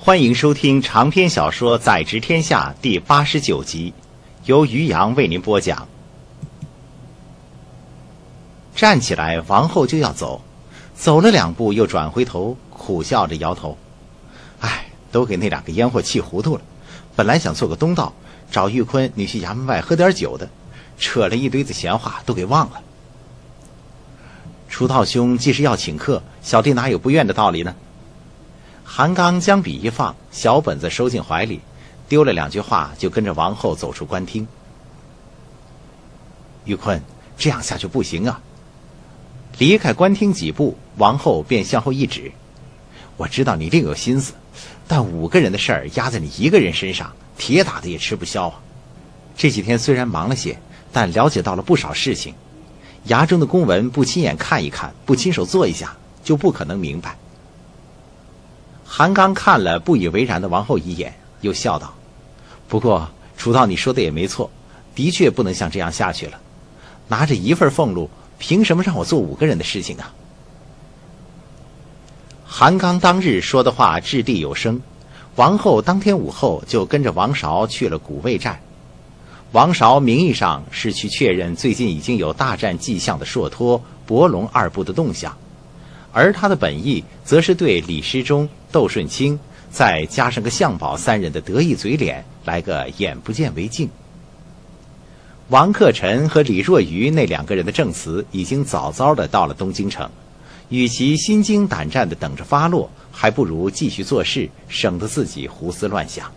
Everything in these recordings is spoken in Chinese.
欢迎收听长篇小说《宰执天下》第八十九集，由于洋为您播讲。站起来，王后就要走，走了两步，又转回头，苦笑着摇头：“哎，都给那两个烟货气糊涂了。本来想做个东道，找玉坤你去衙门外喝点酒的，扯了一堆子闲话，都给忘了。楚道兄既是要请客，小弟哪有不愿的道理呢？”韩刚将笔一放，小本子收进怀里，丢了两句话，就跟着王后走出官厅。玉坤，这样下去不行啊！离开官厅几步，王后便向后一指：“我知道你另有心思，但五个人的事儿压在你一个人身上，铁打的也吃不消啊！这几天虽然忙了些，但了解到了不少事情。衙中的公文不亲眼看一看，不亲手做一下，就不可能明白。”韩刚看了不以为然的王后一眼，又笑道：“不过楚道，你说的也没错，的确不能像这样下去了。拿着一份俸禄，凭什么让我做五个人的事情啊？”韩刚当日说的话掷地有声，王后当天午后就跟着王韶去了古卫寨。王韶名义上是去确认最近已经有大战迹象的硕托、博龙二部的动向。而他的本意，则是对李师中、窦顺清，再加上个相宝三人的得意嘴脸，来个眼不见为净。王克臣和李若愚那两个人的证词，已经早早的到了东京城，与其心惊胆战的等着发落，还不如继续做事，省得自己胡思乱想。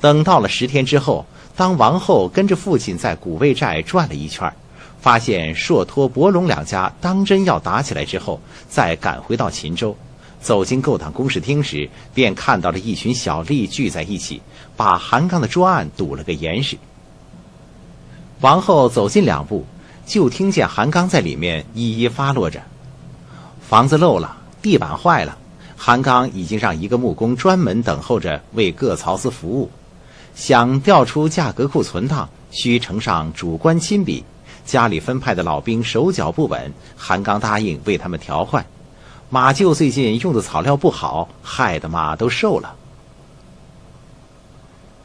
等到了十天之后，当王后跟着父亲在古卫寨转了一圈发现硕托、伯龙两家当真要打起来之后，再赶回到秦州，走进购党公事厅时，便看到了一群小吏聚在一起，把韩刚的桌案堵了个严实。王后走近两步，就听见韩刚在里面一一发落着：房子漏了，地板坏了。韩刚已经让一个木工专门等候着为各曹司服务，想调出价格库存档，需呈上主官亲笔。家里分派的老兵手脚不稳，韩刚答应为他们调换。马厩最近用的草料不好，害得马都瘦了。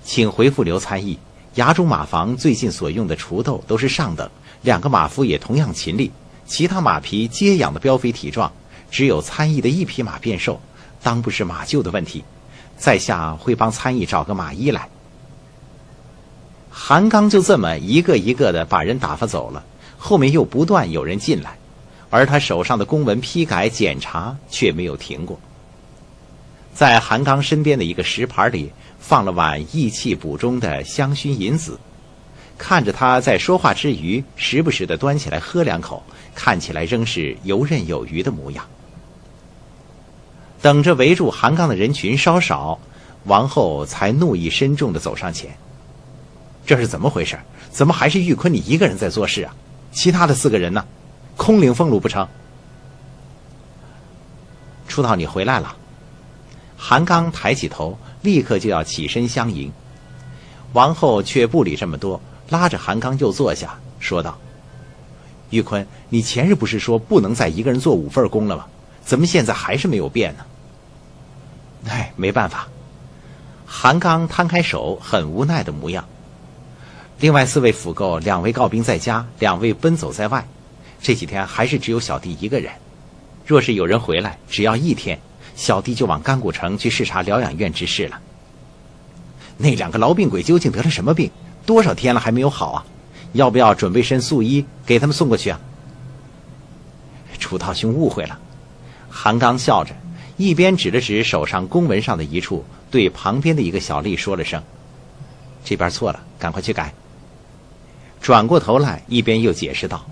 请回复刘参议，衙中马房最近所用的锄头都是上等，两个马夫也同样勤力，其他马匹皆养的膘肥体壮，只有参议的一匹马变瘦，当不是马厩的问题。在下会帮参议找个马医来。韩刚就这么一个一个的把人打发走了，后面又不断有人进来，而他手上的公文批改检查却没有停过。在韩刚身边的一个石盘里放了碗益气补中的香薰银子，看着他在说话之余时不时的端起来喝两口，看起来仍是游刃有余的模样。等着围住韩刚的人群稍少，王后才怒意深重的走上前。这是怎么回事？怎么还是玉坤你一个人在做事啊？其他的四个人呢？空领俸禄不成？初道，你回来了。韩刚抬起头，立刻就要起身相迎。王后却不理这么多，拉着韩刚又坐下，说道：“玉坤，你前日不是说不能再一个人做五份工了吗？怎么现在还是没有变呢？”哎，没办法。韩刚摊开手，很无奈的模样。另外四位辅购，两位告兵在家，两位奔走在外。这几天还是只有小弟一个人。若是有人回来，只要一天，小弟就往甘谷城去视察疗养院之事了。那两个痨病鬼究竟得了什么病？多少天了还没有好啊？要不要准备身素衣给他们送过去啊？楚道兄误会了。韩刚笑着，一边指了指手上公文上的一处，对旁边的一个小吏说了声：“这边错了，赶快去改。”转过头来，一边又解释道：“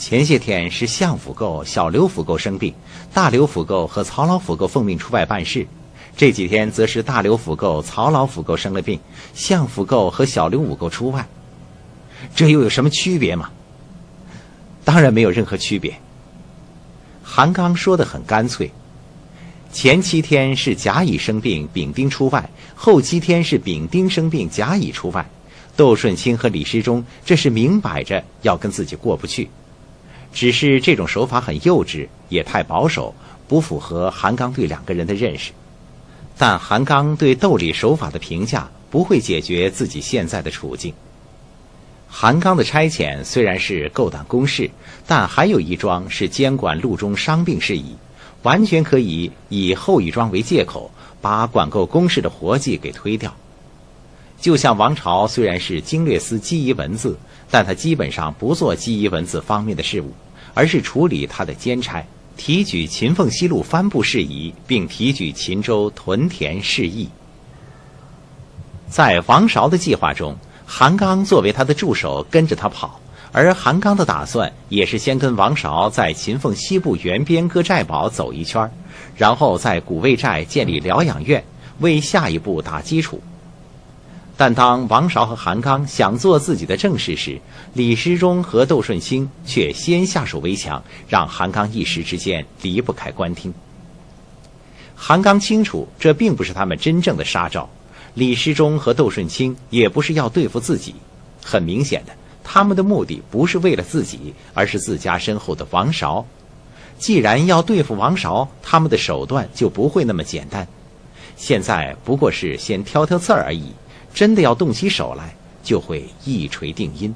前些天是相府购、小刘府购生病，大刘府购和曹老府购奉命出外办事；这几天则是大刘府购、曹老府购生了病，相府购和小刘府购出外。这又有什么区别吗？当然没有任何区别。”韩刚说的很干脆：“前七天是甲乙生病，丙丁出外；后七天是丙丁生病，甲乙出外。”窦顺清和李师忠，这是明摆着要跟自己过不去，只是这种手法很幼稚，也太保守，不符合韩刚对两个人的认识。但韩刚对窦礼手法的评价不会解决自己现在的处境。韩刚的差遣虽然是勾当公事，但还有一桩是监管路中伤病事宜，完全可以以后一桩为借口，把管购公事的活计给推掉。就像王朝虽然是经略司机宜文字，但他基本上不做记忆文字方面的事务，而是处理他的监差，提举秦凤西路帆布事宜，并提举秦州屯田事宜。在王韶的计划中。韩刚作为他的助手跟着他跑，而韩刚的打算也是先跟王韶在秦凤西部原边各寨堡走一圈，然后在古卫寨建立疗养院，为下一步打基础。但当王韶和韩刚想做自己的正事时，李师忠和窦顺兴却先下手为强，让韩刚一时之间离不开官厅。韩刚清楚，这并不是他们真正的杀招。李师忠和窦顺清也不是要对付自己，很明显的，他们的目的不是为了自己，而是自家身后的王韶。既然要对付王韶，他们的手段就不会那么简单。现在不过是先挑挑刺儿而已，真的要动起手来，就会一锤定音。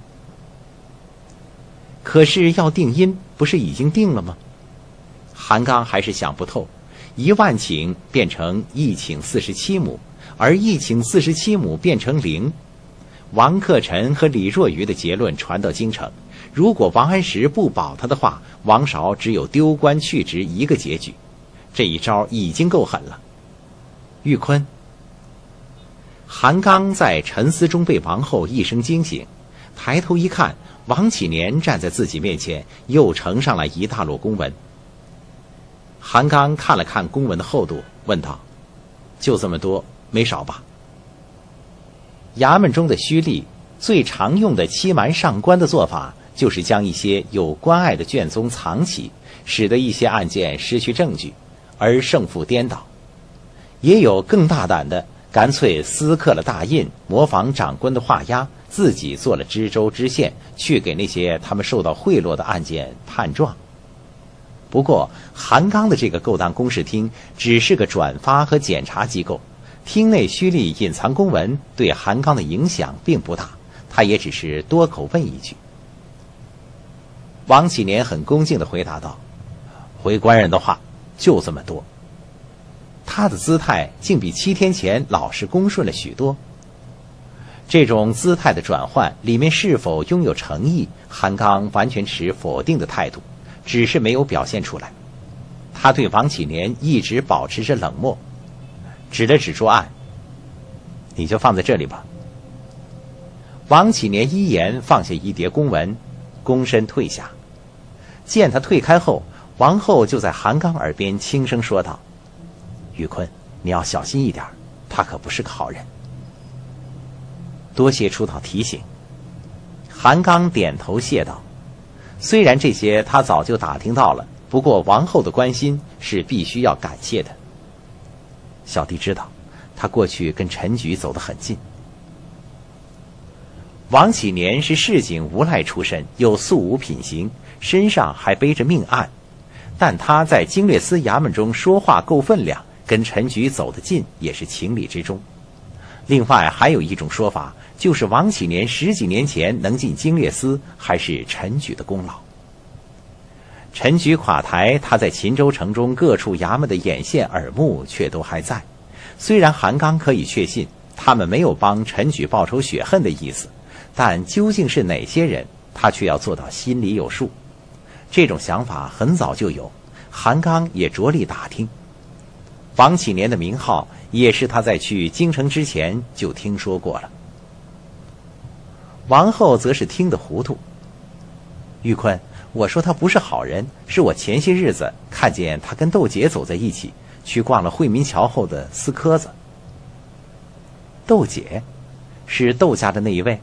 可是要定音，不是已经定了吗？韩刚还是想不透，一万顷变成一顷四十七亩。而一顷四十七亩变成零，王克臣和李若愚的结论传到京城。如果王安石不保他的话，王韶只有丢官去职一个结局。这一招已经够狠了。玉坤，韩刚在沉思中被王后一声惊醒，抬头一看，王启年站在自己面前，又呈上了一大摞公文。韩刚看了看公文的厚度，问道：“就这么多？”没少吧？衙门中的虚吏最常用的欺瞒上官的做法，就是将一些有关爱的卷宗藏起，使得一些案件失去证据，而胜负颠倒。也有更大胆的，干脆私刻了大印，模仿长官的画押，自己做了知州知县，去给那些他们受到贿赂的案件判状。不过，韩刚的这个勾当公事厅只是个转发和检查机构。厅内虚吏隐藏公文，对韩刚的影响并不大。他也只是多口问一句。王启年很恭敬地回答道：“回官人的话，就这么多。”他的姿态竟比七天前老实恭顺了许多。这种姿态的转换里面是否拥有诚意，韩刚完全持否定的态度，只是没有表现出来。他对王启年一直保持着冷漠。指了指桌案，你就放在这里吧。王启年一言放下一叠公文，躬身退下。见他退开后，王后就在韩刚耳边轻声说道：“玉坤，你要小心一点，他可不是个好人。”多谢出导提醒。韩刚点头谢道：“虽然这些他早就打听到了，不过王后的关心是必须要感谢的。”小弟知道，他过去跟陈局走得很近。王启年是市井无赖出身，又素无品行，身上还背着命案，但他在经略司衙门中说话够分量，跟陈局走得近也是情理之中。另外还有一种说法，就是王启年十几年前能进经略司，还是陈局的功劳。陈局垮台，他在秦州城中各处衙门的眼线耳目却都还在。虽然韩刚可以确信他们没有帮陈举报仇雪恨的意思，但究竟是哪些人，他却要做到心里有数。这种想法很早就有，韩刚也着力打听。王启年的名号也是他在去京城之前就听说过了。王后则是听得糊涂。玉坤。我说他不是好人，是我前些日子看见他跟窦姐走在一起，去逛了惠民桥后的私科子。窦姐，是窦家的那一位。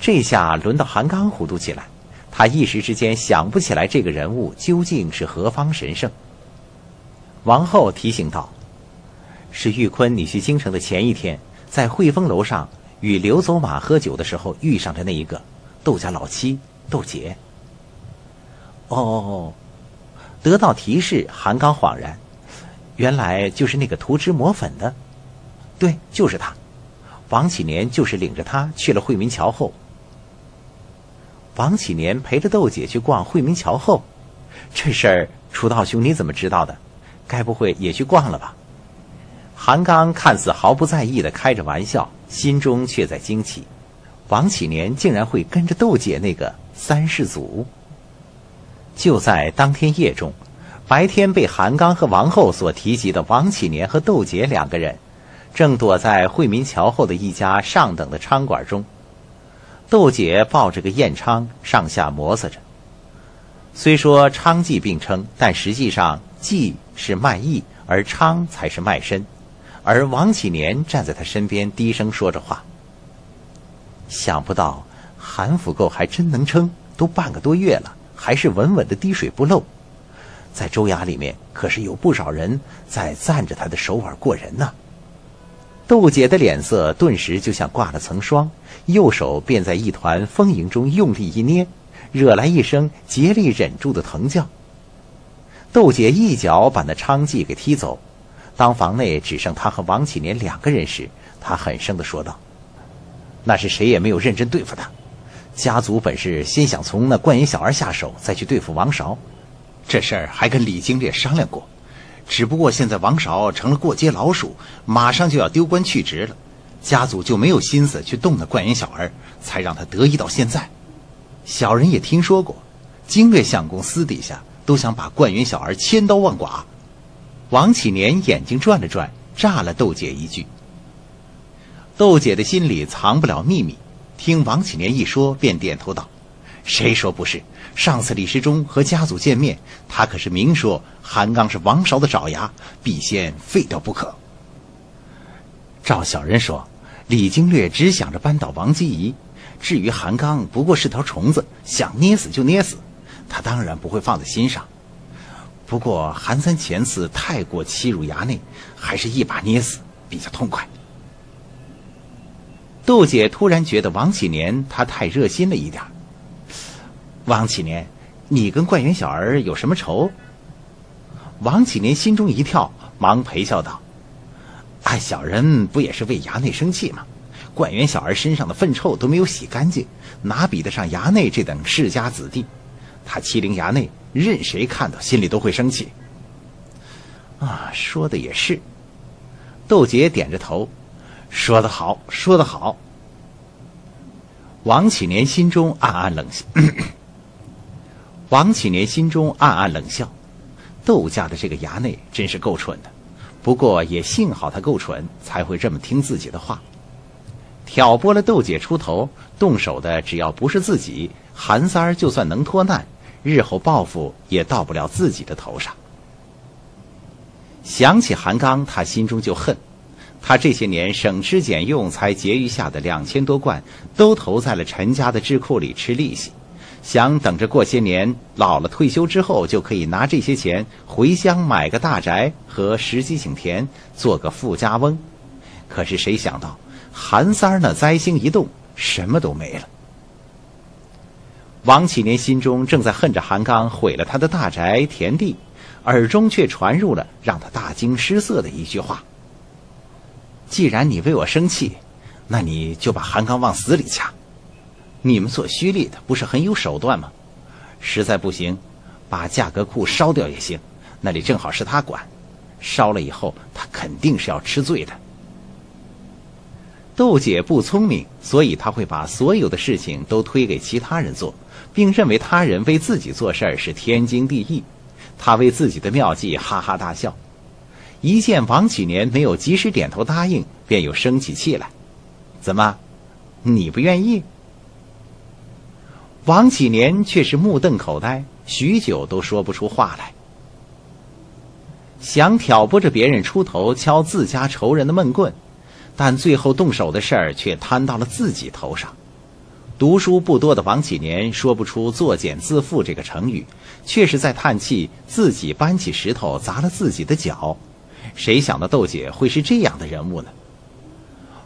这下轮到韩刚糊涂起来，他一时之间想不起来这个人物究竟是何方神圣。王后提醒道：“是玉坤，你去京城的前一天，在汇丰楼上与刘走马喝酒的时候遇上的那一个窦家老七窦姐。”哦，得到提示，韩刚恍然，原来就是那个涂脂抹粉的，对，就是他。王启年就是领着他去了惠民桥后。王启年陪着窦姐去逛惠民桥后，这事儿楚道兄你怎么知道的？该不会也去逛了吧？韩刚看似毫不在意的开着玩笑，心中却在惊奇：王启年竟然会跟着豆姐那个三世祖。就在当天夜中，白天被韩刚和王后所提及的王启年和窦姐两个人，正躲在惠民桥后的一家上等的餐馆中。窦姐抱着个燕昌，上下磨蹭着。虽说娼妓并称，但实际上妓是卖艺，而昌才是卖身。而王启年站在他身边，低声说着话。想不到韩府购还真能撑，都半个多月了。还是稳稳的滴水不漏，在州衙里面可是有不少人在赞着他的手腕过人呢。窦姐的脸色顿时就像挂了层霜，右手便在一团丰盈中用力一捏，惹来一声竭力忍住的疼叫。窦姐一脚把那娼妓给踢走，当房内只剩他和王启年两个人时，他狠声的说道：“那是谁也没有认真对付他。”家族本是先想从那冠云小儿下手，再去对付王韶，这事儿还跟李经略商量过，只不过现在王韶成了过街老鼠，马上就要丢官去职了，家族就没有心思去动那冠云小儿，才让他得意到现在。小人也听说过，经略相公私底下都想把冠云小儿千刀万剐。王启年眼睛转了转，炸了窦姐一句。窦姐的心里藏不了秘密。听王启年一说，便点头道：“谁说不是？上次李时忠和家族见面，他可是明说韩刚是王韶的爪牙，必先废掉不可。赵小人说，李经略只想着扳倒王基仪，至于韩刚，不过是条虫子，想捏死就捏死，他当然不会放在心上。不过韩三前次太过欺辱衙内，还是一把捏死比较痛快。”杜姐突然觉得王启年他太热心了一点王启年，你跟冠元小儿有什么仇？王启年心中一跳，忙陪笑道：“哎小人不也是为衙内生气吗？冠元小儿身上的粪臭都没有洗干净，哪比得上衙内这等世家子弟？他欺凌衙内，任谁看到心里都会生气。”啊，说的也是。窦姐点着头。说得好，说得好。王启年心中暗暗冷笑。王启年心中暗暗冷笑，窦家的这个衙内真是够蠢的。不过也幸好他够蠢，才会这么听自己的话，挑拨了窦姐出头，动手的只要不是自己，韩三儿就算能脱难，日后报复也到不了自己的头上。想起韩刚，他心中就恨。他这些年省吃俭用才结余下的两千多贯，都投在了陈家的智库里吃利息，想等着过些年老了退休之后，就可以拿这些钱回乡买个大宅和十几顷田，做个富家翁。可是谁想到，韩三儿那灾星一动，什么都没了。王启年心中正在恨着韩刚毁了他的大宅田地，耳中却传入了让他大惊失色的一句话。既然你为我生气，那你就把韩刚往死里掐。你们做胥吏的不是很有手段吗？实在不行，把价格库烧掉也行，那里正好是他管。烧了以后，他肯定是要吃罪的。窦姐不聪明，所以他会把所有的事情都推给其他人做，并认为他人为自己做事儿是天经地义。他为自己的妙计哈哈大笑。一见王启年没有及时点头答应，便又生起气来。怎么，你不愿意？王启年却是目瞪口呆，许久都说不出话来。想挑拨着别人出头敲自家仇人的闷棍，但最后动手的事儿却摊到了自己头上。读书不多的王启年说不出“作茧自缚”这个成语，却是在叹气自己搬起石头砸了自己的脚。谁想到窦姐会是这样的人物呢？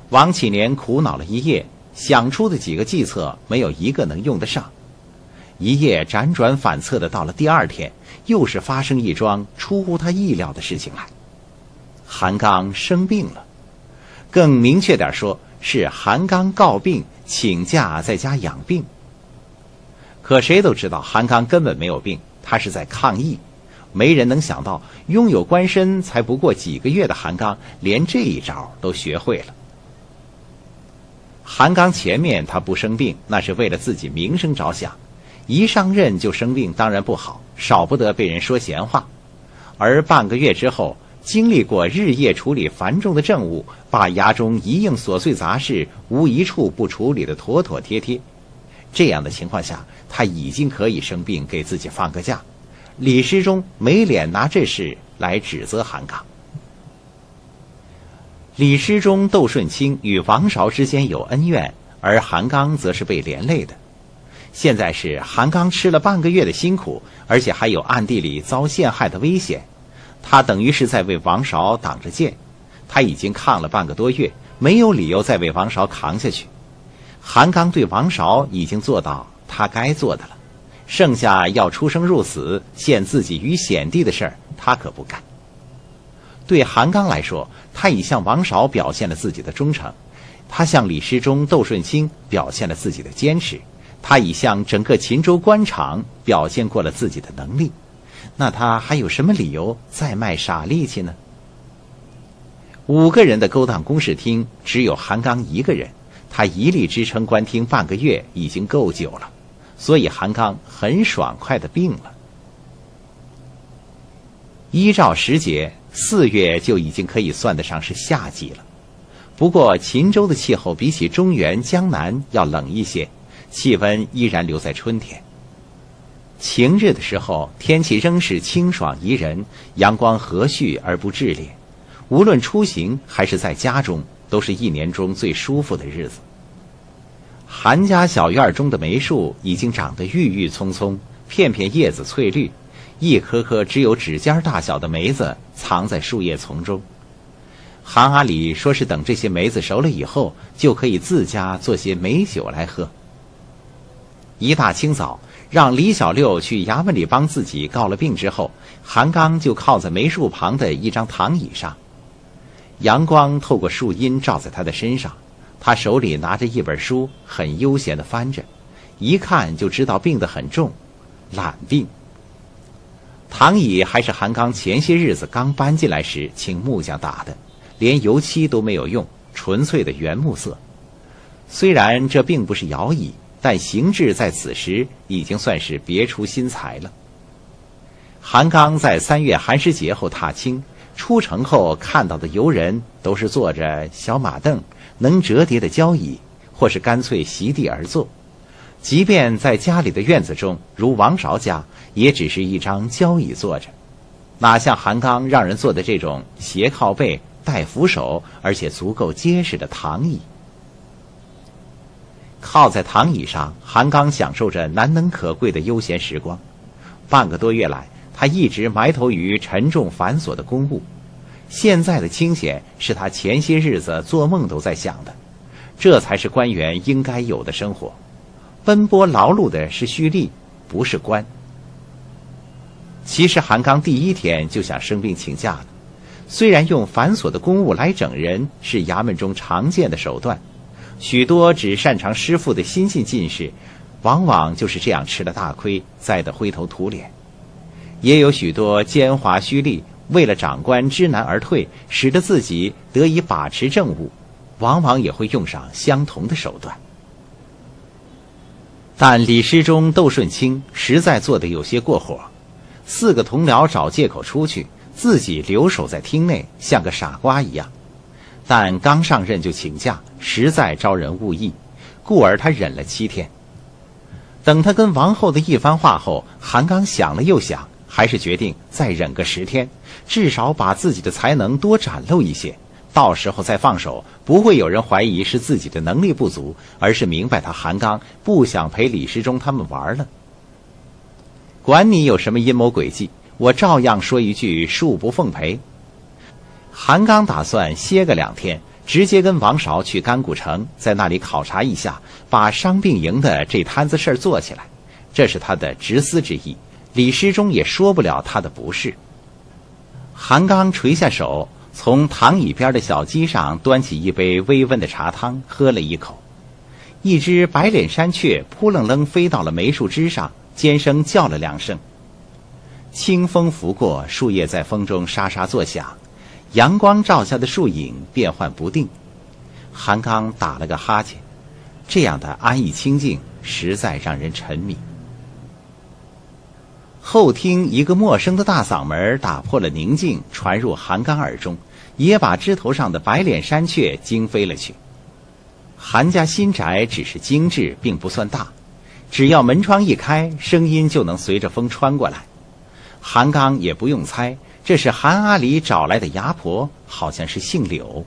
王启年苦恼了一夜，想出的几个计策没有一个能用得上。一夜辗转反侧的到了第二天，又是发生一桩出乎他意料的事情来。韩刚生病了，更明确点说，是韩刚告病请假在家养病。可谁都知道，韩刚根本没有病，他是在抗疫。没人能想到，拥有官身才不过几个月的韩刚，连这一招都学会了。韩刚前面他不生病，那是为了自己名声着想；一上任就生病，当然不好，少不得被人说闲话。而半个月之后，经历过日夜处理繁重的政务，把衙中一应琐碎杂事无一处不处理的妥妥帖帖。这样的情况下，他已经可以生病，给自己放个假。李师中没脸拿这事来指责韩刚。李师中、窦顺清与王韶之间有恩怨，而韩刚则是被连累的。现在是韩刚吃了半个月的辛苦，而且还有暗地里遭陷害的危险，他等于是在为王韶挡着箭。他已经抗了半个多月，没有理由再为王韶扛下去。韩刚对王韶已经做到他该做的了。剩下要出生入死、陷自己于险地的事儿，他可不干。对韩刚来说，他已向王韶表现了自己的忠诚，他向李师忠、窦顺清表现了自己的坚持，他已向整个秦州官场表现过了自己的能力，那他还有什么理由再卖傻力气呢？五个人的勾当公事厅，只有韩刚一个人，他一力支撑官厅半个月已经够久了。所以韩刚很爽快的病了。依照时节，四月就已经可以算得上是夏季了。不过秦州的气候比起中原江南要冷一些，气温依然留在春天。晴日的时候，天气仍是清爽宜人，阳光和煦而不炽烈。无论出行还是在家中，都是一年中最舒服的日子。韩家小院中的梅树已经长得郁郁葱葱，片片叶子翠绿，一颗颗只有指尖大小的梅子藏在树叶丛中。韩阿里说是等这些梅子熟了以后，就可以自家做些梅酒来喝。一大清早，让李小六去衙门里帮自己告了病之后，韩刚就靠在梅树旁的一张躺椅上，阳光透过树荫照在他的身上。他手里拿着一本书，很悠闲地翻着，一看就知道病得很重，懒病。躺椅还是韩刚前些日子刚搬进来时请木匠打的，连油漆都没有用，纯粹的原木色。虽然这并不是摇椅，但形制在此时已经算是别出心裁了。韩刚在三月寒食节后踏青，出城后看到的游人都是坐着小马凳。能折叠的交椅，或是干脆席地而坐，即便在家里的院子中，如王韶家，也只是一张交椅坐着，哪像韩刚让人坐的这种斜靠背、带扶手，而且足够结实的躺椅。靠在躺椅上，韩刚享受着难能可贵的悠闲时光。半个多月来，他一直埋头于沉重繁琐的公务。现在的清闲是他前些日子做梦都在想的，这才是官员应该有的生活。奔波劳碌的是胥吏，不是官。其实韩刚第一天就想生病请假了，虽然用繁琐的公务来整人是衙门中常见的手段，许多只擅长师傅的新进进士，往往就是这样吃了大亏，栽得灰头土脸。也有许多奸猾虚吏。为了长官知难而退，使得自己得以把持政务，往往也会用上相同的手段。但李师中、窦顺清实在做得有些过火，四个同僚找借口出去，自己留守在厅内，像个傻瓜一样。但刚上任就请假，实在招人误意，故而他忍了七天。等他跟王后的一番话后，韩刚想了又想。还是决定再忍个十天，至少把自己的才能多展露一些，到时候再放手，不会有人怀疑是自己的能力不足，而是明白他韩刚不想陪李时忠他们玩了。管你有什么阴谋诡计，我照样说一句恕不奉陪。韩刚打算歇个两天，直接跟王韶去甘谷城，在那里考察一下，把伤病营的这摊子事儿做起来。这是他的直思之意。李师中也说不了他的不是。韩刚垂下手，从躺椅边的小鸡上端起一杯微温的茶汤，喝了一口。一只白脸山雀扑棱棱飞到了梅树枝上，尖声叫了两声。清风拂过，树叶在风中沙沙作响，阳光照下的树影变幻不定。韩刚打了个哈欠，这样的安逸清静，实在让人沉迷。后厅一个陌生的大嗓门打破了宁静，传入韩刚耳中，也把枝头上的白脸山雀惊飞了去。韩家新宅只是精致，并不算大，只要门窗一开，声音就能随着风穿过来。韩刚也不用猜，这是韩阿里找来的牙婆，好像是姓柳。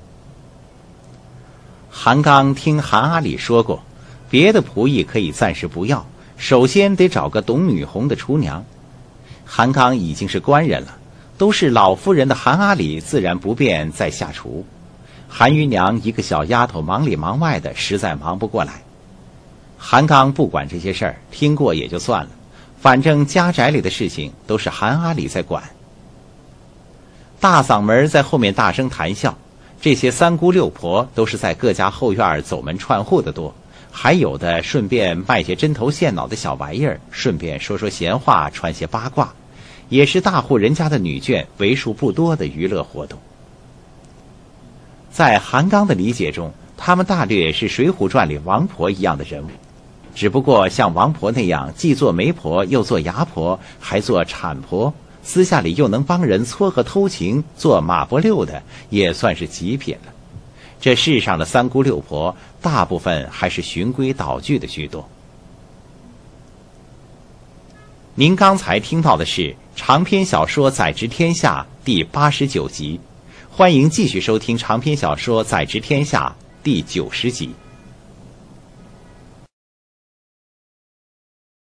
韩刚听韩阿里说过，别的仆役可以暂时不要，首先得找个懂女红的厨娘。韩刚已经是官人了，都是老夫人的韩阿里自然不便再下厨。韩姨娘一个小丫头，忙里忙外的，实在忙不过来。韩刚不管这些事儿，听过也就算了。反正家宅里的事情都是韩阿里在管。大嗓门在后面大声谈笑，这些三姑六婆都是在各家后院走门串户的多，还有的顺便卖些针头线脑的小玩意儿，顺便说说闲话，传些八卦，也是大户人家的女眷为数不多的娱乐活动。在韩刚的理解中，他们大略是《水浒传》里王婆一样的人物，只不过像王婆那样既做媒婆又做牙婆，还做产婆，私下里又能帮人撮合偷情，做马不溜的，也算是极品了。这世上的三姑六婆，大部分还是循规蹈矩的居多。您刚才听到的是长篇小说《宰执天下》第八十九集。欢迎继续收听长篇小说《宰执天下》第九十集。